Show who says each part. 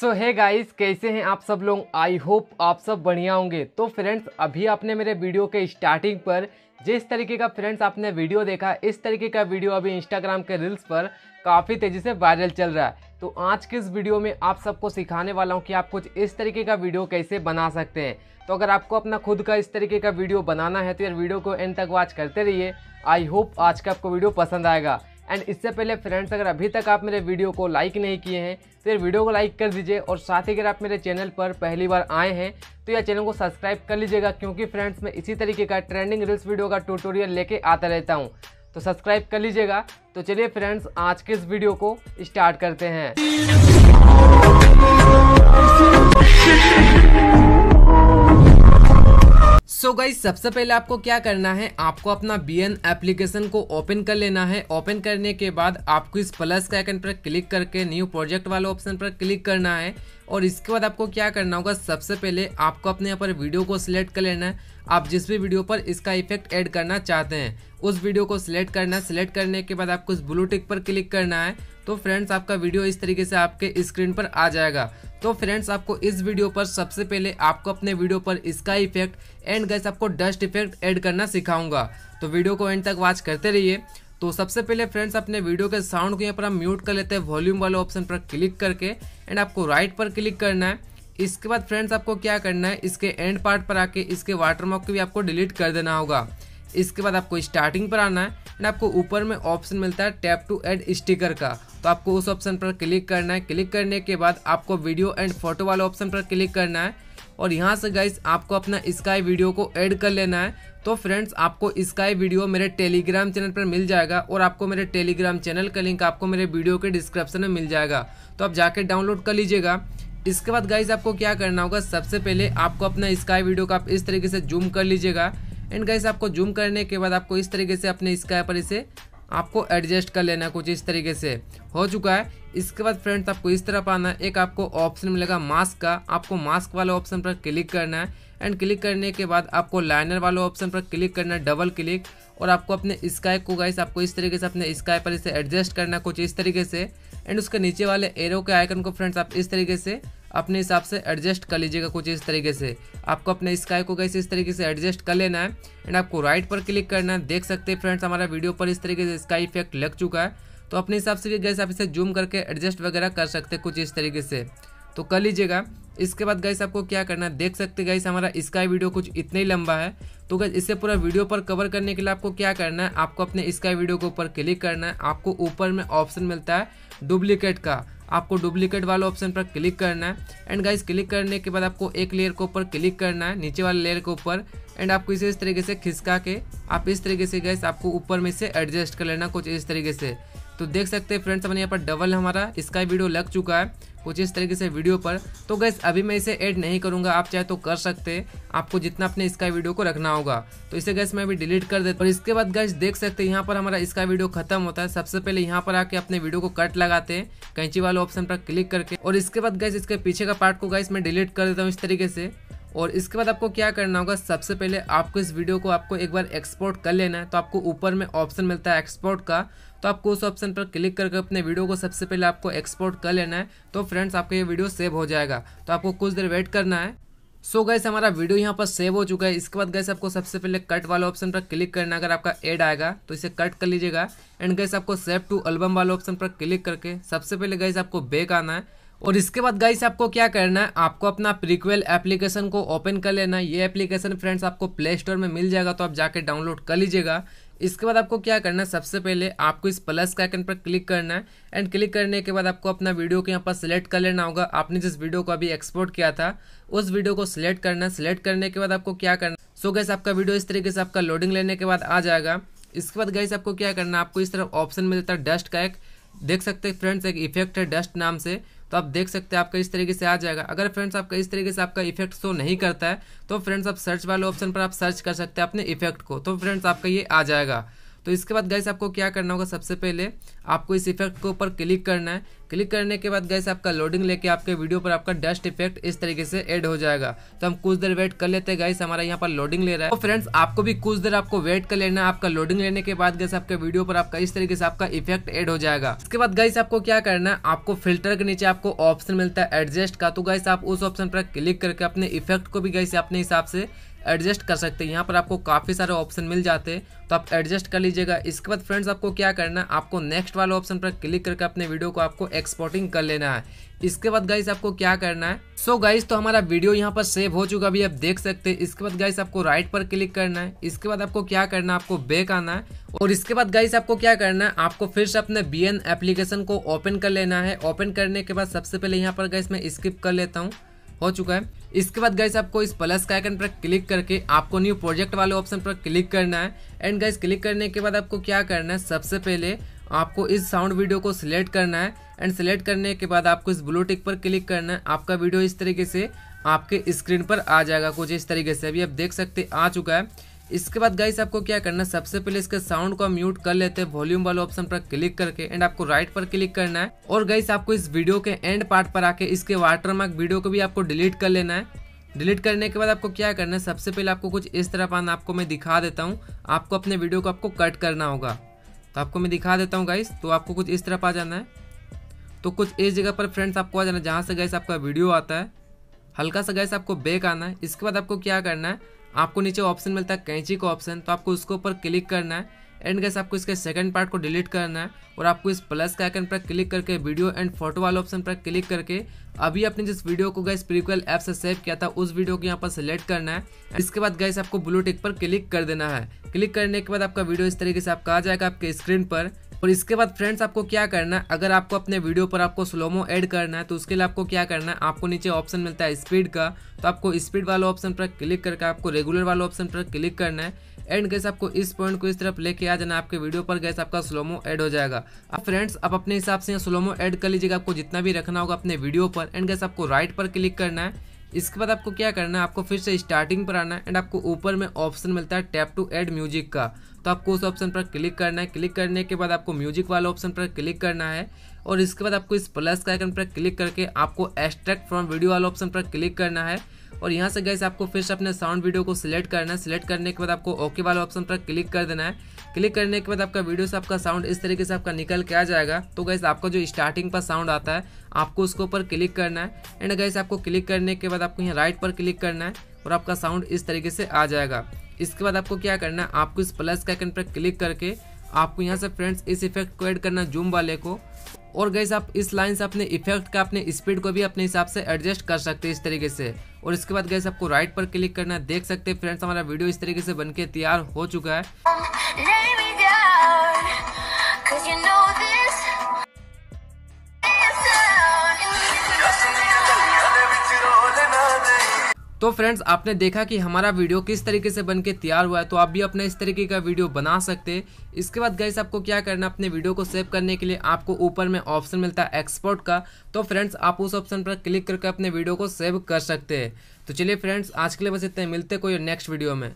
Speaker 1: सो है गाइस कैसे हैं आप सब लोग? आई होप आप सब बढ़िया होंगे। तो फ्रेंड्स अभी आपने मेरे वीडियो के स्टार्टिंग पर जिस तरीके का फ्रेंड्स आपने वीडियो देखा, इस तरीके का वीडियो अभी इंस्टाग्राम के रील्स पर काफ़ी तेज़ी से वायरल चल रहा है। तो आज के इस वीडियो में आप सबको सिखाने वाला हूँ कि आप कुछ इस तरीके का वीडियो कैसे बना सकते हैं। तो अगर आपको अपना खुद का इस तरीके का वीडियो बनाना है तो यार वीडियो को एंड तक वॉच करते रहिए। आई होप आज का आपको वीडियो पसंद आएगा। एंड इससे पहले फ्रेंड्स अगर अभी तक आप मेरे वीडियो को लाइक नहीं किए हैं तो यार वीडियो को लाइक कर दीजिए और साथ ही अगर आप मेरे चैनल पर पहली बार आए हैं तो यह चैनल को सब्सक्राइब कर लीजिएगा, क्योंकि फ्रेंड्स मैं इसी तरीके का ट्रेंडिंग रील्स वीडियो का ट्यूटोरियल लेके आता रहता हूँ। तो सब्सक्राइब कर लीजिएगा। तो चलिए फ्रेंड्स आज के इस वीडियो को स्टार्ट करते हैं। सो गाइज़ सबसे पहले आपको क्या करना है? आपको अपना बी एन एप्लीकेशन को ओपन कर लेना है। ओपन करने के बाद आपको इस प्लस के आइकन पर क्लिक करके न्यू प्रोजेक्ट वाले ऑप्शन पर क्लिक करना है। और इसके बाद आपको क्या करना होगा, सबसे पहले आपको अपने यहाँ पर वीडियो को सिलेक्ट कर लेना है। आप जिस भी वीडियो पर इसका इफ़ेक्ट ऐड करना चाहते हैं, उस वीडियो को सिलेक्ट करना है। सिलेक्ट करने के बाद आपको इस ब्लू टिक पर क्लिक करना है। तो फ्रेंड्स आपका वीडियो इस तरीके से आपके स्क्रीन पर आ जाएगा। तो फ्रेंड्स आपको इस वीडियो पर सबसे पहले आपको अपने वीडियो पर इसका इफ़ेक्ट एंड गैस आपको डस्ट इफ़ेक्ट ऐड करना सिखाऊँगा। तो वीडियो को एंड तक वॉच करते रहिए। तो सबसे पहले फ्रेंड्स अपने वीडियो के साउंड को यहाँ पर हम म्यूट कर लेते हैं वॉल्यूम वाले ऑप्शन पर क्लिक करके एंड आपको राइट पर क्लिक करना है। इसके बाद फ्रेंड्स आपको क्या करना है? इसके एंड पार्ट पर आके इसके वाटरमार्क को भी आपको डिलीट कर देना होगा। इसके बाद आपको स्टार्टिंग पर आना है एंड आपको ऊपर में ऑप्शन मिलता है टैप टू एड स्टिकर का। तो आपको उस ऑप्शन पर क्लिक करना है। क्लिक करने के बाद आपको वीडियो एंड फ़ोटो वाले ऑप्शन पर क्लिक करना है। और यहाँ से गाइस आपको अपना स्काई वीडियो को ऐड कर लेना है। तो फ्रेंड्स आपको स्काई वीडियो मेरे टेलीग्राम चैनल पर मिल जाएगा और आपको मेरे टेलीग्राम चैनल का लिंक आपको मेरे वीडियो के डिस्क्रिप्शन में मिल जाएगा। तो आप जाके डाउनलोड कर लीजिएगा। इसके बाद गाइज़ आपको क्या करना होगा, सबसे पहले आपको अपना स्काई वीडियो को आप इस तरीके से जूम कर लीजिएगा। एंड गाइस आपको जूम करने के बाद आपको इस तरीके से अपने स्काई पर इसे आपको एडजस्ट कर लेना कुछ इस तरीके से। हो चुका है। इसके बाद फ्रेंड्स, आपको इस तरफ़ आना है एक आपको ऑप्शन मिलेगा मास्क का। आपको मास्क वाले ऑप्शन पर क्लिक करना है। एंड क्लिक करने के बाद आपको लाइनर वाले ऑप्शन पर क्लिक करना है, डबल क्लिक। और आपको अपने स्काई को गाइस आपको इस तरीके से अपने स्काई पर इसे एडजस्ट करना कुछ इस तरीके से। एंड उसके नीचे वाले एरो के आइकन को फ्रेंड्स, आप इस तरीके से अपने हिसाब से एडजस्ट कर लीजिएगा कुछ इस तरीके से। आपको अपने स्काई को कैसे इस तरीके से एडजस्ट कर लेना है एंड आपको राइट पर क्लिक करना है। देख सकते हैं फ्रेंड्स हमारा वीडियो पर इस तरीके से स्काई इफ़ेक्ट लग चुका है। तो अपने हिसाब से भी गैस आप इसे जूम करके एडजस्ट वगैरह कर सकते हैं कुछ इस तरीके से। तो कर लीजिएगा। इसके बाद गैस आपको क्या करना है? देख सकते गैस हमारा स्काई वीडियो कुछ इतना ही लंबा है। तो गैस इसे पूरा वीडियो पर कवर करने के लिए आपको क्या करना है? आपको अपने स्काई वीडियो के ऊपर क्लिक करना है। आपको ऊपर में ऑप्शन मिलता है डुप्लीकेट का। आपको डुप्लीकेट वाले ऑप्शन पर क्लिक करना है। एंड गाइस क्लिक करने के बाद आपको एक लेयर के ऊपर क्लिक करना है, नीचे वाले लेयर के ऊपर। एंड आपको इसे इस तरीके से खिसका के, आप इस तरीके से गैस आपको ऊपर में से एडजस्ट कर लेना कुछ इस तरीके से। तो देख सकते हैं फ्रेंड्स हमारे यहाँ पर डबल हमारा। इसका वीडियो लग चुका है कुछ इस तरीके से वीडियो पर। तो गैस अभी मैं इसे ऐड नहीं करूँगा। आप चाहे तो कर सकते हैं। आपको जितना अपने इसका वीडियो को रखना होगा। तो इसे गैस मैं अभी डिलीट कर देता और इसके बाद गैस देख सकते हैं, यहाँ पर हमारा इसका वीडियो खत्म होता है। सबसे पहले यहाँ पर आके अपने वीडियो को कट लगाते हैं। कैंची वाले ऑप्शन पर क्लिक करके। और इसके बाद गैस इसके पीछे का पार्ट को गैस मैं डिलीट कर देता हूँ इस तरीके से। और इसके बाद आपको क्या करना होगा, सबसे पहले आपको इस वीडियो को आपको एक बार एक्सपोर्ट कर लेना है। तो आपको ऊपर में ऑप्शन मिलता है एक्सपोर्ट का। तो आपको उस ऑप्शन पर क्लिक करके अपने वीडियो को सबसे पहले आपको एक्सपोर्ट कर लेना है। तो फ्रेंड्स आपका ये वीडियो सेव हो जाएगा। तो आपको कुछ देर वेट करना है। सो so गैस हमारा वीडियो यहाँ पर सेव हो चुका है। इसके बाद गैस आपको सबसे पहले कट वाले ऑप्शन पर क्लिक करना अगर आपका एड आएगा तो इसे कट कर लीजिएगा। एंड गैस आपको सेव टू एल्बम वाले ऑप्शन पर क्लिक करके सबसे पहले गैस आपको बेक आना है। और इसके बाद गाइस आपको क्या करना है? आपको अपना प्रीक्वेल एप्लीकेशन को ओपन कर लेना है। ये एप्लीकेशन फ्रेंड्स आपको प्ले स्टोर में मिल जाएगा। तो आप जाके डाउनलोड कर लीजिएगा। इसके बाद आपको क्या करना है? सबसे पहले आपको इस प्लस के आइकन पर क्लिक करना है एंड क्लिक करने के बाद आपको अपना वीडियो को यहाँ पर सिलेक्ट कर लेना होगा। आपने जिस वीडियो को अभी एक्सपोर्ट किया था, उस वीडियो को सिलेक्ट करना है। सिलेक्ट करने के बाद आपको क्या करना सो गैस आपका वीडियो इस तरीके से आपका लोडिंग लेने के बाद आ जाएगा। इसके बाद गैस आपको क्या करना है? आपको इस तरफ़ ऑप्शन मिलता है डस्ट का एक। देख सकते हैं फ्रेंड्स एक इफ़ेक्ट है डस्ट नाम से। तो आप देख सकते हैं आपका इस तरीके से आ जाएगा। अगर फ्रेंड्स आपका इस तरीके से आपका इफ़ेक्ट शो नहीं करता है तो फ्रेंड्स आप सर्च वाले ऑप्शन पर आप सर्च कर सकते हैं अपने इफ़ेक्ट को। तो फ्रेंड्स आपका ये आ जाएगा। तो इसके बाद गैस आपको क्या करना होगा सबसे पहले, आपको इस इफ़ेक्ट के ऊपर क्लिक करना है। क्लिक करने के बाद गैस आपका लोडिंग लेके आपके वीडियो पर आपका डस्ट इफ़ेक्ट इस तरीके से ऐड हो जाएगा। तो हम कुछ देर वेट कर लेते हैं गैस हमारा यहाँ पर लोडिंग ले रहा है। तो फ्रेंड्स आपको भी कुछ देर आपको वेट कर लेना है। आपका लोडिंग लेने के बाद गैस आपके वीडियो पर आपका इस तरीके से आपका इफ़ेक्ट एड हो जाएगा। इसके बाद गैस आपको क्या करना है, आपको फ़िल्टर के नीचे आपको ऑप्शन मिलता है एडजस्ट का। तो गैस आप उस ऑप्शन पर क्लिक करके अपने इफ़ेक्ट को भी गैस अपने हिसाब से एडजस्ट कर सकते हैं। यहाँ पर आपको काफ़ी सारे ऑप्शन मिल जाते हैं। तो आप एडजस्ट कर लीजिएगा। इसके बाद फ्रेंड्स, आपको क्या करना है? आपको नेक्स्ट वाले ऑप्शन पर क्लिक करके अपने वीडियो को आपको एक्सपोर्टिंग कर लेना है। इसके बाद गाइस आपको क्या करना है? सो so गाइस तो हमारा वीडियो यहाँ पर सेव हो चुका अभी आप देख सकते हैं। इसके बाद गाइस आपको राइट पर क्लिक करना है। इसके बाद आपको क्या करना है? आपको बैक आना है। और इसके बाद गाइस आपको क्या करना है? आपको फिर से अपने बीएन एप्लीकेशन को ओपन कर लेना है। ओपन करने के बाद सबसे पहले यहाँ पर गाइस मैं स्किप कर लेता हूँ। हो चुका है। इसके बाद गाइस आपको इस प्लस का आइकन पर क्लिक करके आपको न्यू प्रोजेक्ट वाले ऑप्शन पर क्लिक करना है। एंड गाइस क्लिक करने के बाद आपको क्या करना है? सबसे पहले आपको इस साउंड वीडियो को सिलेक्ट करना है। एंड सिलेक्ट करने के बाद आपको इस ब्लू टिक पर क्लिक करना है। आपका वीडियो इस तरीके से आपके स्क्रीन पर आ जाएगा। कुछ इस तरीके से। अभी आप देख सकते आ चुका है। इसके बाद गाइस आपको क्या करना है? सबसे पहले इसके साउंड को म्यूट कर लेते हैं वॉल्यूम वाले ऑप्शन पर क्लिक करके एंड आपको राइट पर क्लिक करना है। और गाइस आपको इस वीडियो के एंड पार्ट पर आके इसके वाटरमार्क वीडियो को भी आपको डिलीट कर लेना है। डिलीट करने के बाद आपको क्या करना है? सबसे पहले आपको कुछ इस तरह पान, आपको मैं दिखा देता हूँ। आपको अपने वीडियो को आपको कट करना होगा। तो आपको मैं दिखा देता हूँ गाइस तो आपको कुछ इस तरह पा जाना है। तो कुछ इस जगह पर फ्रेंड्स आपको आ जाना, जहाँ से गैस आपका वीडियो आता है। हल्का सा गैस आपको बेक आना है। इसके बाद आपको क्या करना है? आपको नीचे ऑप्शन मिलता है कैंची का ऑप्शन तो आपको उसके ऊपर क्लिक करना है। एंड गैस आपको इसके सेकंड पार्ट को डिलीट करना है और आपको इस प्लस के आइकन पर क्लिक करके वीडियो एंड फ़ोटो वाले ऑप्शन पर क्लिक करके अभी आपने जिस वीडियो को गैस प्रीक्वल ऐप से सेव किया था, उस वीडियो को यहाँ पर सिलेक्ट करना है। इसके बाद गैस आपको ब्लू टिक पर क्लिक कर देना है। क्लिक करने के बाद आपका वीडियो इस तरीके से आपका आ जाएगा आपके स्क्रीन पर। और इसके बाद फ्रेंड्स, आपको क्या करना है? अगर आपको अपने वीडियो पर आपको स्लोमो ऐड करना है तो उसके लिए आपको क्या करना है? आपको नीचे ऑप्शन मिलता है स्पीड का तो आपको स्पीड वाले ऑप्शन पर क्लिक करके आपको रेगुलर वाले ऑप्शन पर क्लिक करना है। एंड गैस आपको इस पॉइंट को इस तरफ़ लेके आ जाना आपके वीडियो पर। गैस आपका स्लोमो ऐड हो जाएगा। अब फ्रेंड्स, आप अपने हिसाब से स्लोमो ऐड कर लीजिएगा। आपको जितना भी रखना होगा अपने वीडियो पर। एंड गैस आपको राइट पर क्लिक करना है। इसके बाद आपको क्या करना है? आपको फिर से स्टार्टिंग पर आना है। एंड आपको ऊपर में ऑप्शन मिलता है टैप टू एड म्यूज़िक का। तो आपको उस ऑप्शन पर क्लिक करना है। क्लिक करने के बाद आपको म्यूज़िक वाले ऑप्शन पर क्लिक करना है और इसके बाद आपको इस प्लस का आइकन पर क्लिक करके आपको एक्सट्रैक्ट फ्रॉम वीडियो वाले ऑप्शन पर क्लिक करना है। और यहाँ से गैस आपको फिर से अपने साउंड वीडियो को सिलेक्ट करना है। सिलेक्ट करने के बाद आपको ओके वाले ऑप्शन पर क्लिक कर देना है। क्लिक करने के बाद आपका वीडियो से आपका साउंड इस तरीके से आपका निकल के आ जाएगा। तो गैस आपका जो स्टार्टिंग पर साउंड आता है, आपको उसके ऊपर क्लिक करना है। एंड गैस आपको क्लिक करने के बाद आपको यहाँ राइट पर क्लिक करना है और आपका साउंड इस तरीके से आ जाएगा। इसके बाद आपको क्या करना है? आपको इस प्लस का आइकन पर क्लिक करके आपको यहाँ से फ्रेंड्स इस इफ़ेक्ट को ऐड करना जूम वाले को। और गैस आप इस लाइन से अपने इफ़ेक्ट का, अपने स्पीड को भी अपने हिसाब से एडजस्ट कर सकते हैं इस तरीके से। और इसके बाद गैस आपको राइट पर क्लिक करना देख सकते हैं फ्रेंड्स हमारा वीडियो इस तरीके से बनके तैयार हो चुका है। तो फ्रेंड्स आपने देखा कि हमारा वीडियो किस तरीके से बन के तैयार हुआ है तो आप भी अपना इस तरीके का वीडियो बना सकते हैं। इसके बाद गैस आपको क्या करना अपने वीडियो को सेव करने के लिए आपको ऊपर में ऑप्शन मिलता है एक्सपोर्ट का। तो फ्रेंड्स आप उस ऑप्शन पर क्लिक करके अपने वीडियो को सेव कर सकते हैं। तो चलिए फ्रेंड्स आज के लिए बस इतने मिलते कोई नेक्स्ट वीडियो में।